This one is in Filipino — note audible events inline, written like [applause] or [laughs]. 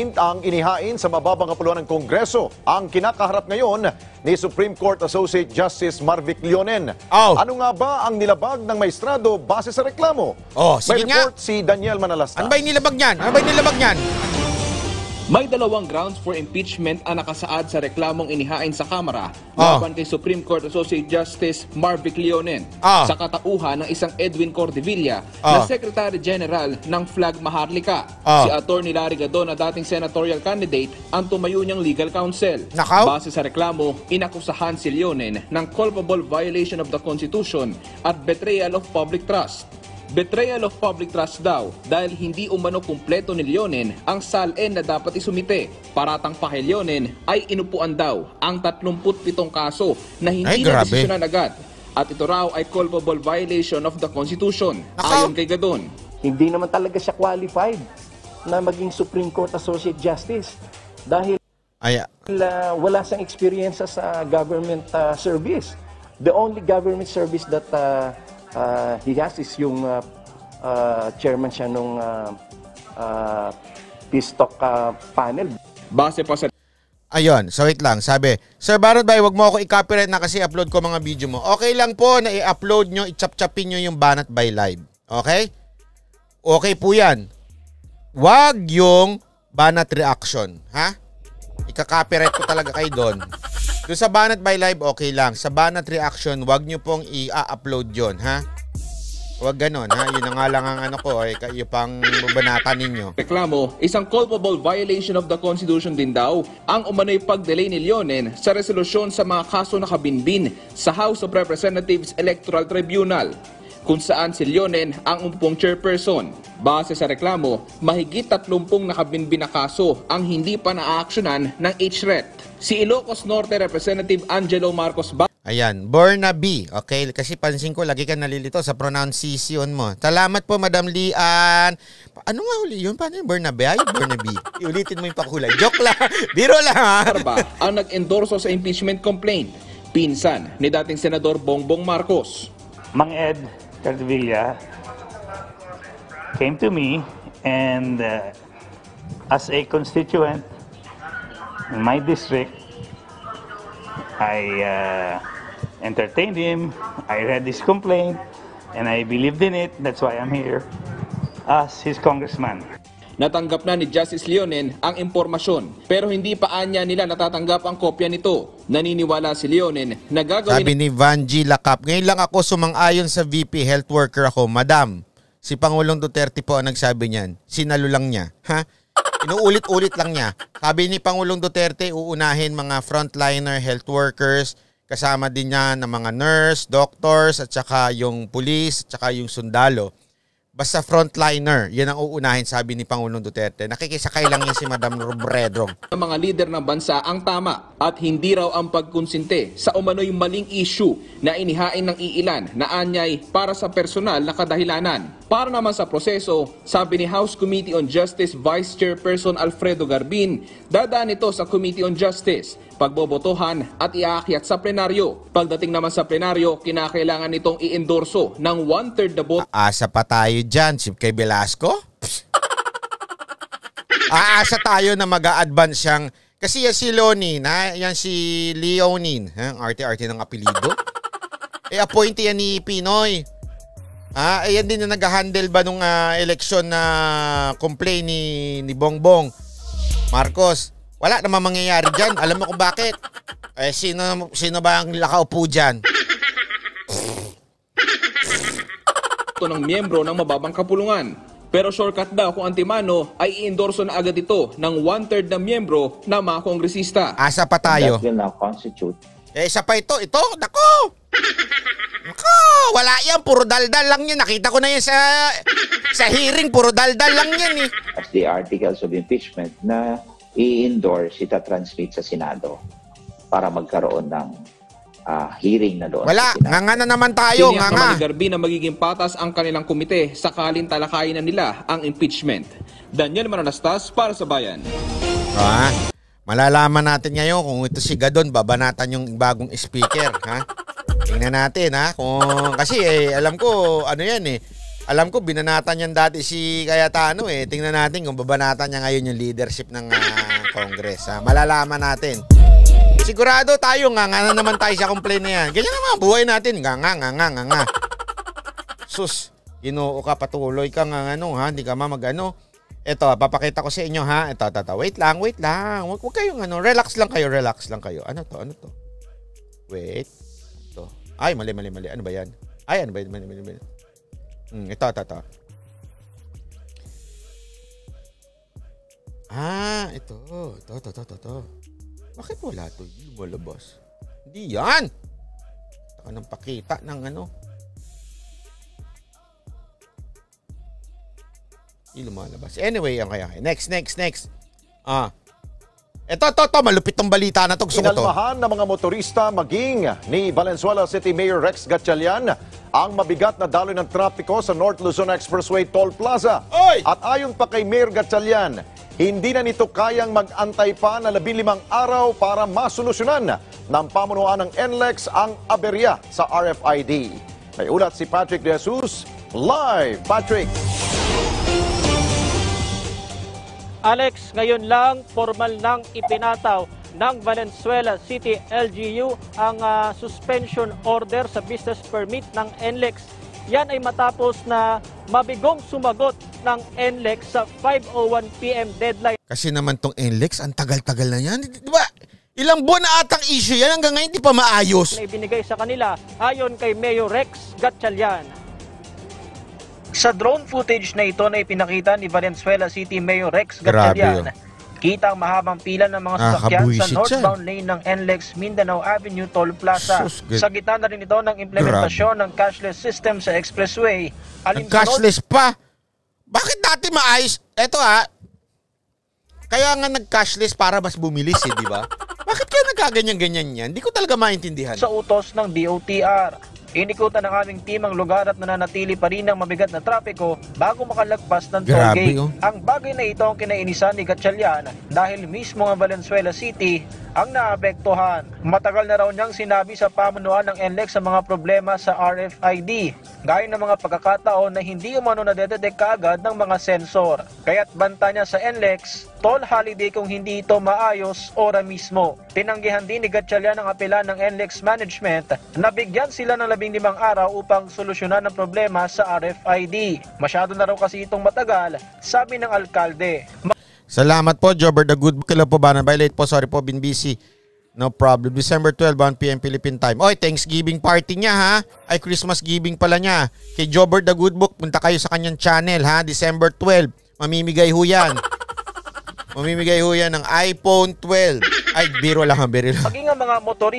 ang inihain sa mababang kapuluan ng Kongreso ang kinakaharap ngayon ni Supreme Court Associate Justice Marvic Leonen. Oh. Ano nga ba ang nilabag ng maestrado base sa reklamo? Oh, sige May nga. report si Daniel Manalasta. Ano ba yung nilabag niyan? Ano ba yung nilabag niyan? May dalawang grounds for impeachment ang nakasaad sa reklamong inihain sa Kamara Ah. laban kay Supreme Court Associate Justice Marvic Leonen Ah. sa katauhan ng isang Edwin Cordevilla Ah. na Secretary General ng Flag Maharlika. Ah. Si Attorney Larry Gadon na dating senatorial candidate ang tumayo niyang legal counsel. Nakaw? Base sa reklamo, inakusahan si Leonen ng culpable violation of the Constitution at betrayal of public trust. Betrayal of public trust daw dahil hindi umano kumpleto ni Leonen ang SALN na dapat isumite. Paratang pa kay Leonen ay inupuan daw ang 37 kaso na Ay, hindi grabe. na desisyonan agad. At ito raw ay culpable violation of the Constitution. Ayon kay Gadon. hindi naman talaga siya qualified na maging Supreme Court Associate Justice dahil Ay, uh, wala siyang experience sa government uh, service. The only government service that uh, uh, he has is yung uh, uh, chairman siya nung uh, uh, peace talk uh, panel. Base pa sa ayun. So wait lang. Sabi, Sir Barot Bay, wag mo ako i-copyright na kasi upload ko mga video mo. Okay lang po na i-upload nyo, i-chap-chapin nyo yung Banat by Live. Okay? Okay po yan. Wag yung Banat reaction. Ha? Ika-copyright ko talaga kayo doon. Doon sa Banat by Live, okay lang. Sa Banat reaction, wag nyo pong i-upload yon ha? Wag ganon, ha? Yun na nga lang ang ano ko, eh, kayo pang babanatan ninyo. reklamo, isang culpable violation of the Constitution din daw ang umano'y pag-delay ni Leonen sa resolusyon sa mga kaso na kabinbin sa House of Representatives Electoral Tribunal kung saan si Leonen ang umpong chairperson. Base sa reklamo, mahigit 30 nakabinbin na kaso ang hindi pa naaaksyonan ng HRET. Si Ilocos Norte Representative Angelo Marcos ba Ayan, Burnaby. Okay, kasi pansin ko, lagi ka nalilito sa pronunciation mo. Salamat po, Madam Lian. Ano nga uli yun? Paano yung Burnaby? Ay, Burnaby. [laughs] Iulitin mo yung pakulay. Joke lang. [laughs] Biro lang, ha? Barba ang nag-endorso sa impeachment complaint. Pinsan ni dating Senador Bongbong Marcos. Mang Ed Cardevilla came to me and uh, as a constituent in my district, I uh, entertained him, I read his complaint, and I believed in it. That's why I'm here as his congressman. Natanggap na ni Justice Leonen ang impormasyon pero hindi pa anya nila natatanggap ang kopya nito. Naniniwala si Leonen na gagawin Sabi ni Vanji Lakap, ngayon lang ako sumang-ayon sa VP health worker ako. Madam, si Pangulong Duterte po ang nagsabi niyan. Sinalo lang niya. Ha? Inuulit-ulit lang niya. Sabi ni Pangulong Duterte, uunahin mga frontliner health workers, kasama din niya ng mga nurse, doctors, at saka yung police, at saka yung sundalo. Basta frontliner, yan ang uunahin sabi ni Pangulong Duterte. Nakikisakay lang yan si Madam Robredo. ng mga lider ng bansa ang tama at hindi raw ang pagkonsinte sa umano'y maling issue na inihain ng iilan na anyay para sa personal na kadahilanan. Para naman sa proseso, sabi ni House Committee on Justice Vice Chairperson Alfredo Garbin, dadaan ito sa Committee on Justice, pagbobotohan at iaakyat sa plenaryo. Pagdating naman sa plenaryo, kinakailangan nitong i-endorso ng one-third na boto Asa pa tayo dyan, si kay Velasco? Aasa tayo na mag advance siyang kasi yan si Leonin, ha? yan si Leonin, ha? arte-arte ng apelido. eh, appointee yan ni Pinoy. Ah, ayan din na nag-handle ba nung ah, eleksyon na complaint ni, ni Bongbong. Marcos, wala namang mangyayari dyan. Alam mo kung bakit? Eh, sino, sino ba ang nakaupo dyan? ng miyembro ng mababang kapulungan. Pero shortcut daw kung antimano ay i-endorso na agad ito ng one-third na miyembro na mga kongresista. Asa pa tayo? That will now constitute Eh, isa pa ito. Ito, nako! Nako, wala yan. Puro daldal lang yan. Nakita ko na yan sa, sa hearing. Puro daldal lang yan eh. as the articles of impeachment na i-endorse, ita-transmit sa Senado para magkaroon ng ah, hearing na doon Wala. Nga nga na naman tayo. Nga Tiniyak nga. ni Garbi na magiging patas ang kanilang komite sakalin talakayin na nila ang impeachment. Daniel Mananastas para sa Bayan. Ah, malalaman natin ngayon kung ito si Gadon, babanatan yung bagong speaker. Ha? Tingnan natin ha. Kung, kasi eh, alam ko, ano yan eh. Alam ko, binanatan niyan dati si Cayetano eh. Tingnan natin kung babanatan niya ngayon yung leadership ng ah, Congress. Ha? Malalaman natin. Sigurado tayo nga, nga na naman tayo sa complain na yan. Ganyan naman buhay natin. Nga nga nga nga nga nga. Sus, ginoo ka patuloy ka nga ano ha, hindi ka ma magano. Ito, papakita ko sa inyo ha. Ito, ito, ito. Wait lang, wait lang. Huwag, huwag kayong ano, relax lang kayo, relax lang kayo. Ano to, ano to? Wait. Ito. Ay, mali, mali, mali. Ano ba yan? Ay, ano ba yan? Mali, mali, mali. Hmm, ito, ito, ito. Ah, ito. Ito, ito, ito, ito, ito. Bakit wala to? Hindi lumalabas. Hindi yan! Taka nang pakita ng ano. Hindi lumalabas. Anyway, yan kaya. Next, next, next. Ah. Ito, ito, ito. Malupit tong balita na to. Gusto. Inalmahan ng mga motorista maging ni Valenzuela City Mayor Rex Gatchalian ang mabigat na daloy ng trapiko sa North Luzon Expressway Toll Plaza. Oy! At ayon pa kay Mayor Gatchalian, hindi na nito kayang mag-antay pa na labilimang araw para masolusyonan ng pamunuan ng NLEX ang aberya sa RFID. May ulat si Patrick De Jesus. Live, Patrick! Alex, ngayon lang formal nang ipinataw ng Valenzuela City LGU ang ah, suspension order sa business permit ng NLEX. Yan ay matapos na mabigong sumagot ng NLEX sa 5.01pm deadline Kasi naman tong NLEX, ang tagal-tagal na yan. Di ba? Ilang buwan na atang issue yan hanggang ngayon di pa maayos. na ibinigay sa kanila ayon kay Mayor Rex Gatchalian. Sa drone footage na ito na ipinakita ni Valenzuela City Mayor Rex Grabe, Gatchalian, kita ang mahabang pila ng mga Ah, sasakyan sa kabuisit northbound lane ng NLEX Mindanao Avenue Toll Plaza. Sus. Sa gitna na rin ito ng implementasyon ng cashless system sa expressway. Ang Alinsunod cashless pa. Bakit dati maayos? Eto ha, kaya nga nag-cashless para mas bumilis eh, di ba? Bakit kaya nagkaganyan-ganyan yan? Hindi ko talaga maintindihan. sa utos ng DOTR. Inikutan ng aming team ang lugar at nananatili pa rin ang mabigat na trapiko bago makalagpas ng toll Grabe, gate. oh. Ang bagay na ito ang kinainisan ni Gatchalian dahil mismo ang Valenzuela City ang naapektuhan. Matagal na raw niyang sinabi sa pamunuan ng NLEX sa mga problema sa RFID, gaya ng mga pagkakataon na hindi umano nadedetect kaagad ng mga sensor. Kaya't banta niya sa NLEX, toll holiday kung hindi ito maayos ora mismo. Tinanggihan din ni Gatchalian ang apela ng NLEX management na bigyan sila ng labing limang araw upang solusyonan ang problema sa RFID. Masyado na raw kasi itong matagal, sabi ng alkalde. Salamat po, Jobber the Good. Kailan po ba na late po? Sorry po, been busy. No problem. December 12, 1 p.m. Philippine time. Oy, Thanksgiving party niya ha. Ay, Christmas giving pala niya. Kay Jobber the Good Book, punta kayo sa kanyang channel ha. December 12. Mamimigay ho yan. Mamimigay ho yan ng iPhone 12. Ay, biro lang ha, biro lang. Maging ang mga motorista